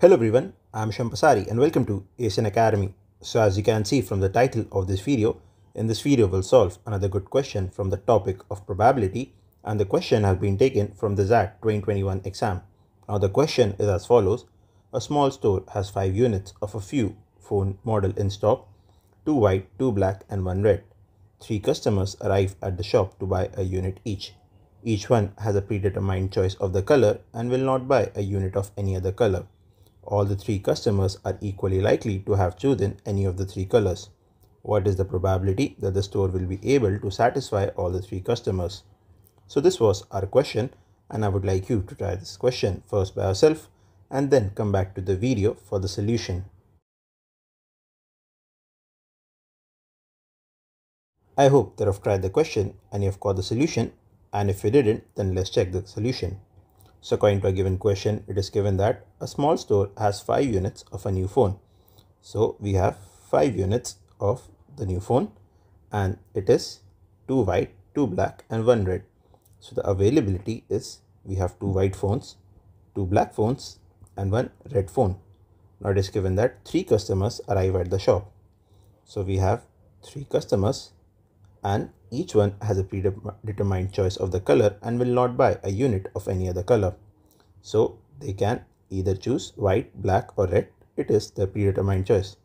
Hello everyone, I'm Shivam Pasari and welcome to Ace In Academy. So as you can see from the title of this video, in this video we'll solve another good question from the topic of probability and the question has been taken from the XAT 2021 exam. Now the question is as follows. A small store has 5 units of a few phone model in stock, 2 white, 2 black and 1 red. 3 customers arrive at the shop to buy a unit each. Each one has a predetermined choice of the color and will not buy a unit of any other color all the three customers are equally likely to have chosen any of the three colors. What is the probability that the store will be able to satisfy all the three customers? So this was our question and I would like you to try this question first by yourself and then come back to the video for the solution. I hope that you've tried the question and you've got the solution and if you didn't then let's check the solution. So according to a given question, it is given that a small store has 5 units of a new phone. So we have 5 units of the new phone and it is 2 white, 2 black and 1 red. So the availability is we have 2 white phones, 2 black phones and 1 red phone. Now it is given that 3 customers arrive at the shop. So we have 3 customers and each one has a predetermined choice of the color and will not buy a unit of any other color. So they can either choose white, black or red. It is the predetermined choice.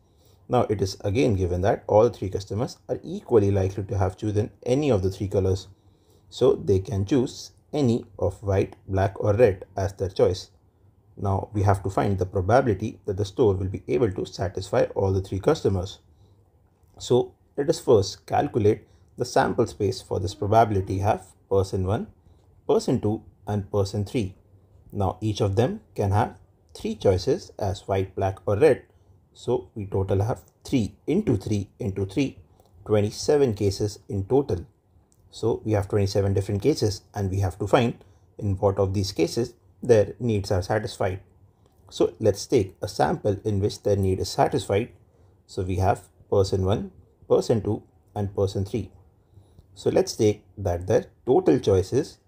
Now it is again given that all three customers are equally likely to have chosen any of the three colors. So they can choose any of white, black or red as their choice. Now we have to find the probability that the store will be able to satisfy all the three customers. So let us first calculate the sample space for this probability have person 1, person 2 and person 3. Now each of them can have 3 choices as white, black or red. So we total have 3 into 3 into 3, 27 cases in total. So we have 27 different cases and we have to find in what of these cases their needs are satisfied. So let's take a sample in which their need is satisfied. So we have person 1, person 2 and person 3. So let's take that the total choice is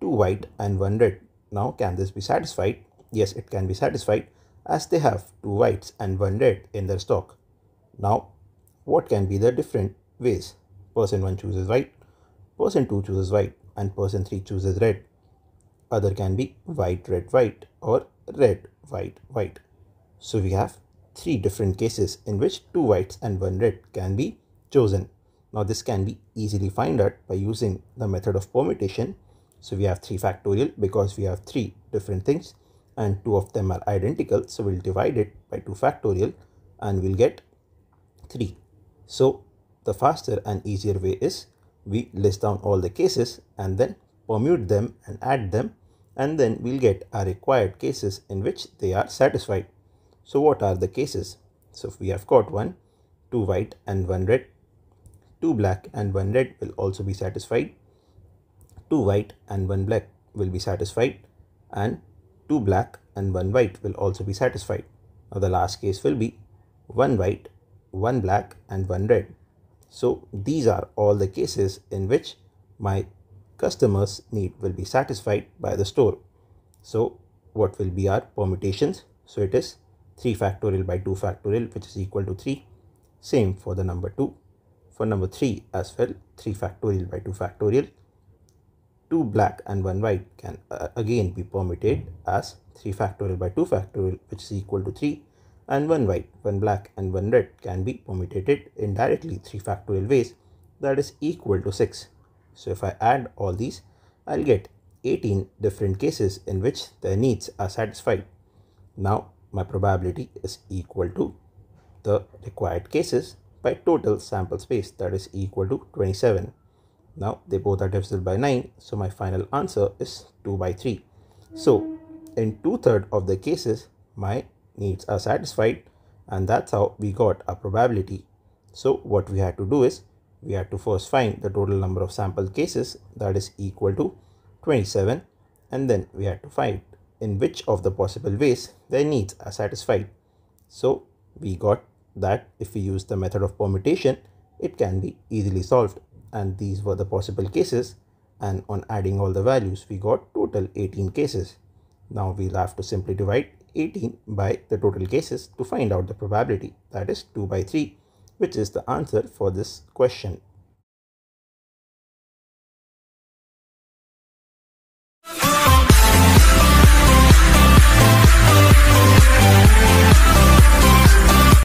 2 white and 1 red. Now can this be satisfied? Yes, it can be satisfied as they have 2 whites and 1 red in their stock. Now, what can be the different ways? Person 1 chooses white, person 2 chooses white and person 3 chooses red. Other can be white, red, white or red, white, white. So we have three different cases in which two whites and one red can be chosen. Now this can be easily find out by using the method of permutation. So we have 3 factorial because we have 3 different things and two of them are identical. So we'll divide it by 2 factorial and we'll get 3. So the faster and easier way is we list down all the cases and then permute them and add them and then we'll get our required cases in which they are satisfied. So what are the cases? So we have got one, two white and one red 2 black and 1 red will also be satisfied. 2 white and 1 black will be satisfied and 2 black and 1 white will also be satisfied. Now the last case will be 1 white, 1 black and 1 red. So these are all the cases in which my customers need will be satisfied by the store. So what will be our permutations? So it is 3 factorial by 2 factorial which is equal to 3. Same for the number 2 for number 3 as well 3 factorial by 2 factorial 2 black and 1 white can uh, again be permuted as 3 factorial by 2 factorial which is equal to 3 and 1 white 1 black and 1 red can be permutated indirectly 3 factorial ways. That is equal to 6 so if i add all these i'll get 18 different cases in which their needs are satisfied. Now my probability is equal to the required cases by total sample space that is equal to 27. Now they both are divisible by 9 so my final answer is 2 by 3. So in two-thirds of the cases my needs are satisfied and that's how we got a probability. So what we had to do is we had to first find the total number of sample cases that is equal to 27 and then we had to find in which of the possible ways their needs are satisfied. So we got that if we use the method of permutation, it can be easily solved. And these were the possible cases. And on adding all the values, we got total 18 cases. Now we'll have to simply divide 18 by the total cases to find out the probability that is 2 by 3 which is the answer for this question.